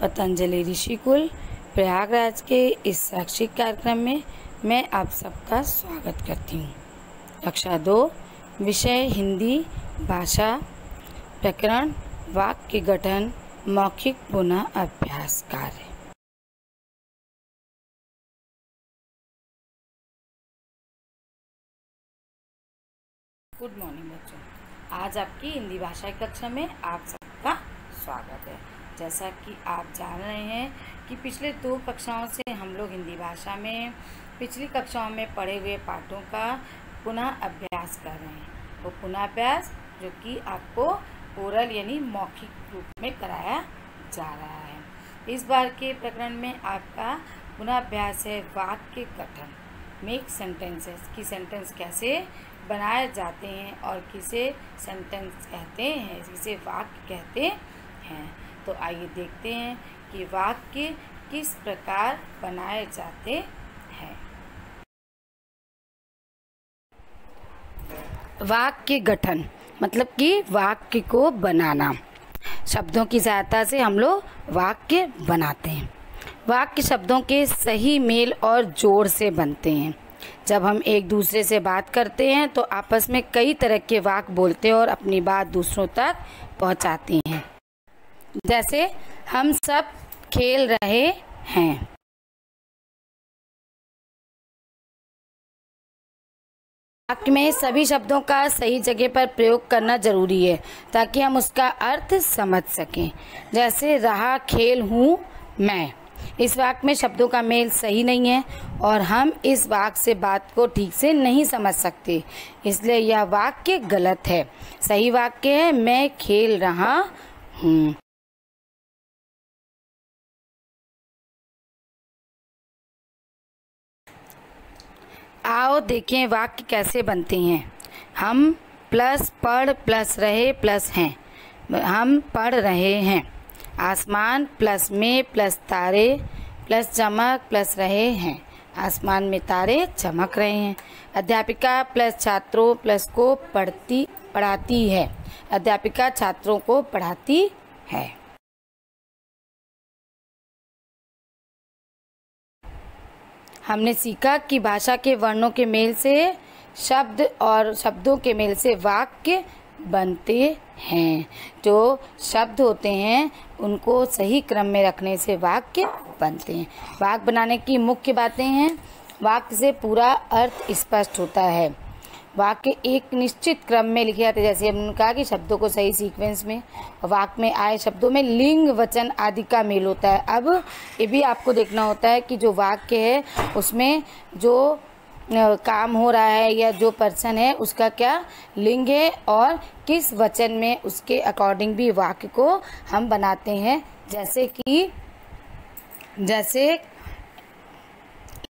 पतंजलि ऋषिकुल, प्रयागराज के इस शैक्षिक कार्यक्रम में मैं आप सबका स्वागत करती हूँ। कक्षा दो, विषय हिंदी, भाषा, प्रकरण, वाक्य गठन, मौखिक पुनः अभ्यास कार्य। गुड मॉर्निंग बच्चों। आज आपकी हिंदी भाषा की कक्षा में आप सबका स्वागत है। जैसा कि आप जान रहे हैं कि पिछले दो कक्षाओं से हम लोग हिंदी भाषा में, पिछली कक्षाओं में पढ़े हुए पाठों का पुनः अभ्यास कर रहे हैं। वो पुनः अभ्यास जो कि आपको ओरल यानी मौखिक रूप में कराया जा रहा है। इस बार के प्रकरण में आपका पुनः अभ्यास है वाक्य गठन मेक सेंटेंसेस कि सेंटेंस कैसे बनाए जाते हैं और किसे सेंटेंस कहते हैं किसे वाक्य कहते हैं। तो आइए देखते हैं कि वाक्य किस प्रकार बनाए जाते हैं। वाक्य गठन मतलब कि वाक्य को बनाना। शब्दों की सहायता से हम लोग वाक्य बनाते हैं। वाक्य शब्दों के सही मेल और जोड़ से बनते हैं। जब हम एक दूसरे से बात करते हैं तो आपस में कई तरह के वाक्य बोलते हैं और अपनी बात दूसरों तक पहुंचाते हैं। जैसे हम सब खेल रहे हैं। वाक्य में सभी शब्दों का सही जगह पर प्रयोग करना ज़रूरी है, ताकि हम उसका अर्थ समझ सकें। जैसे, रहा, खेल हूँ मैं। इस वाक्य में शब्दों का मेल सही नहीं है, और हम इस वाक्य से बात को ठीक से नहीं समझ सकते। इसलिए यह वाक्य गलत है। सही वाक्य है, मैं खेल रहा हूँ। आओ देखें वाक्य कैसे बनते हैं। हम प्लस पढ़ प्लस रहे प्लस हैं। हम पढ़ रहे हैं। आसमान प्लस में प्लस तारे प्लस चमक प्लस रहे हैं। आसमान में तारे चमक रहे हैं। अध्यापिका प्लस छात्रों प्लस को पढ़ती, पढ़ाती है। अध्यापिका छात्रों को पढ़ाती है। हमने सीखा कि भाषा के वर्णों के मेल से शब्द और शब्दों के मेल से वाक्य बनते हैं। जो शब्द होते हैं, उनको सही क्रम में रखने से वाक्य बनते हैं। वाक्य बनाने की मुख्य बातें हैं। वाक्य से पूरा अर्थ स्पष्ट होता है। वाक्य एक निश्चित क्रम में लिखे जाते जैसे हमने कहा कि शब्दों को सही सीक्वेंस में वाक्य में आए शब्दों में लिंग, वचन आदि का मेल होता है। अब ये भी आपको देखना होता है कि जो वाक्य है, उसमें जो काम हो रहा है या जो पर्सन है, उसका क्या लिंग है और किस वचन में उसके अकॉर्डिंग भी वाक्य को हम बनाते हैं। जैसे कि, जैसे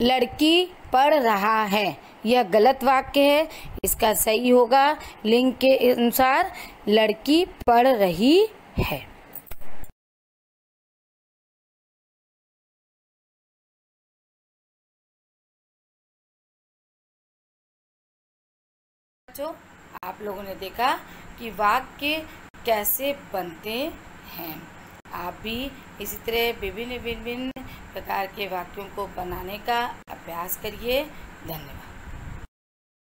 लड़की पढ़ रहा है यह गलत वाक्य है। इसका सही होगा। लिंग के अनुसार लड़की पढ़ रही है। आप लोगों ने देखा कि वाक्य कैसे बनते हैं। आप भी इसी तरह विभिन्न विभिन्न प्रकार के वाक्यों को बनाने का अभ्यास करिए। धन्यवाद।